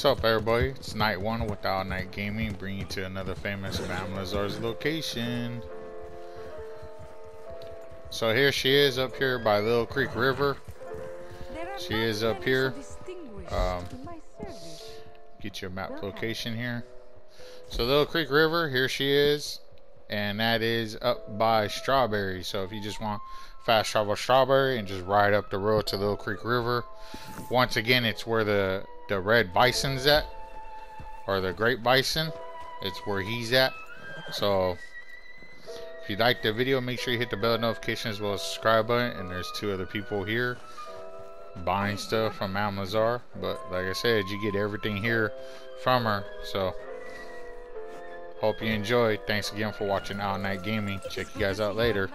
What's up everybody? It's KnightOne with All Night Gaming, bringing you to another famous Madam Nazar's location. So here she is up here by Little Creek River. She is up here. Um, get your map location here. So Little Creek River, here she is. And that is up by Strawberry. So if you just want fast travel Strawberry and just ride up the road to Little Creek River. Once again, it's where the, the red bison's at. Or the great bison. It's where he's at. So if you like the video, make sure you hit the bell notification as well as subscribe button. And there's two other people here buying stuff from Madam Nazar. But like I said, you get everything here from her. So hope you enjoyed. Thanks again for watching All Night Gaming. Check you guys out later.